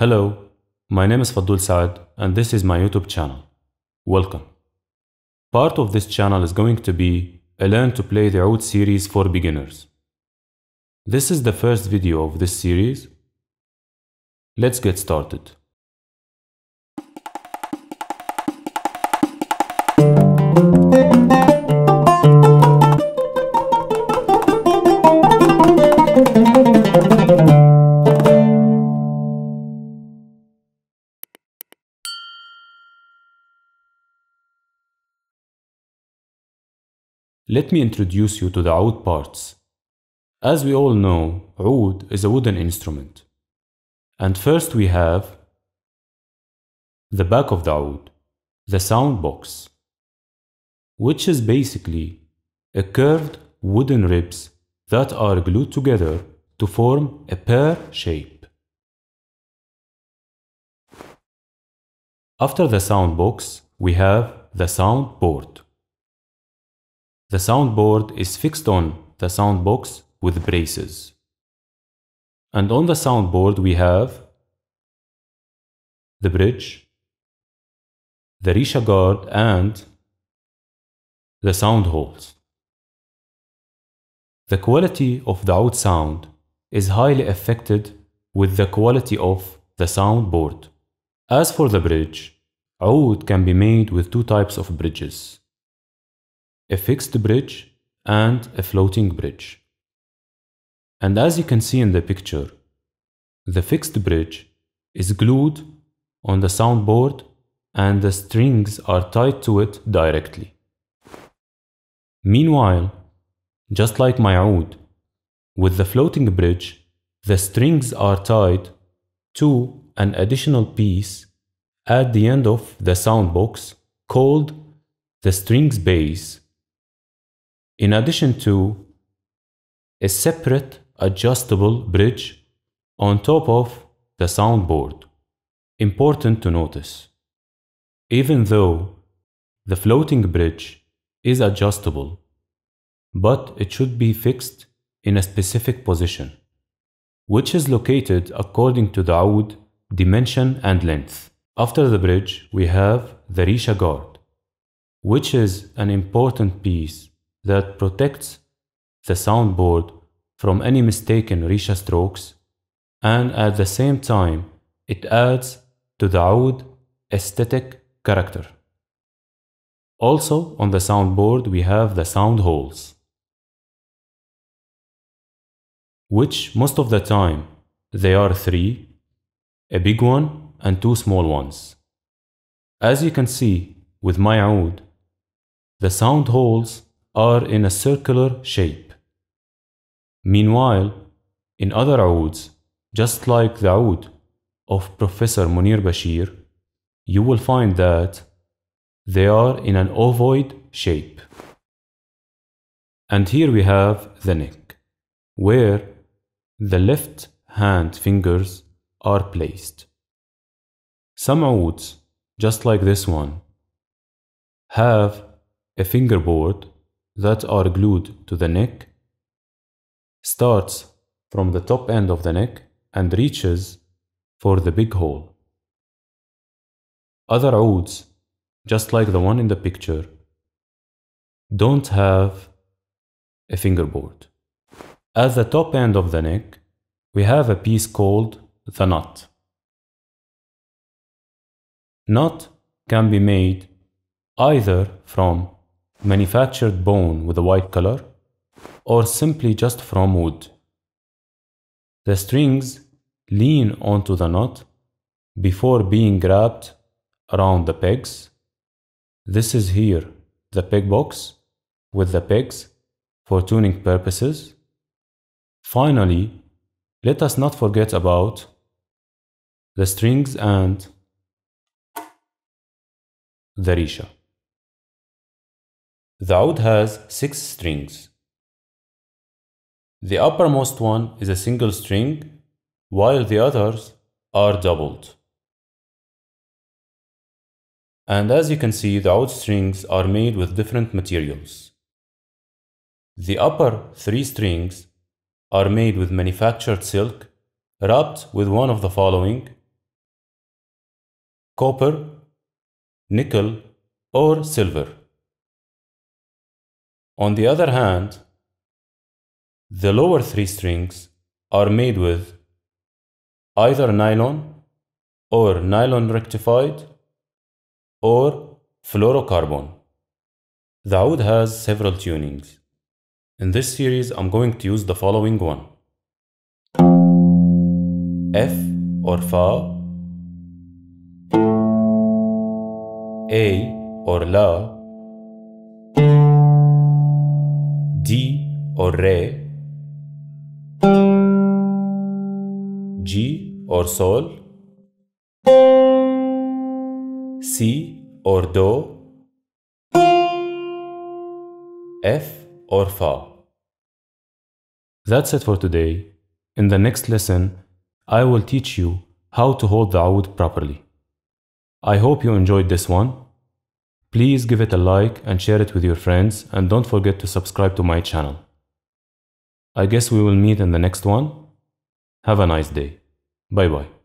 Hello, my name is Faddoul Saad and this is my YouTube channel. Welcome. Part of this channel is going to be a Learn to Play the Oud series for beginners. This is the first video of this series. Let's get started. Let me introduce you to the oud parts. As we all know, oud is a wooden instrument. And first we have the back of the oud, the sound box, which is basically a curved wooden ribs that are glued together to form a pear shape. After the sound box, we have the sound board. The soundboard is fixed on the soundbox with braces. And on the soundboard we have the bridge, the Risha guard and the sound holes. The quality of the oud sound is highly affected with the quality of the soundboard. As for the bridge, oud can be made with two types of bridges a fixed bridge and a floating bridge. And as you can see in the picture, the fixed bridge is glued on the soundboard and the strings are tied to it directly. Meanwhile, just like my oud, with the floating bridge, the strings are tied to an additional piece at the end of the soundbox called the strings base in addition to a separate adjustable bridge on top of the soundboard. Important to notice. Even though the floating bridge is adjustable, but it should be fixed in a specific position, which is located according to the oud dimension and length. After the bridge, we have the Risha guard, which is an important piece that protects the soundboard from any mistaken Risha strokes and at the same time it adds to the oud aesthetic character. Also on the soundboard we have the sound holes which most of the time they are three, a big one and two small ones. As you can see with my oud, the sound holes are in a circular shape. Meanwhile, in other ouds, just like the oud of Professor Munir Bashir, you will find that they are in an ovoid shape. And here we have the neck, where the left hand fingers are placed. Some ouds, just like this one, have a fingerboard that are glued to the neck starts from the top end of the neck and reaches for the big hole. Other ouds, just like the one in the picture, don't have a fingerboard. At the top end of the neck, we have a piece called the nut. Nut can be made either from manufactured bone with a white color, or simply just from wood. The strings lean onto the nut before being grabbed around the pegs. This is here the peg box with the pegs for tuning purposes. Finally, let us not forget about the strings and the risha. The oud has six strings. The uppermost one is a single string, while the others are doubled. And as you can see, the oud strings are made with different materials. The upper three strings are made with manufactured silk wrapped with one of the following copper, nickel, or silver. On the other hand, the lower three strings are made with either nylon or nylon rectified or fluorocarbon. The oud has several tunings. In this series, I'm going to use the following one. F or Fa, A or La, D or Re, G or Sol, C or Do, F or Fa. That's it for today. In the next lesson, I will teach you how to hold the oud properly. I hope you enjoyed this one. Please give it a like and share it with your friends and don't forget to subscribe to my channel. I guess we will meet in the next one. Have a nice day. Bye bye.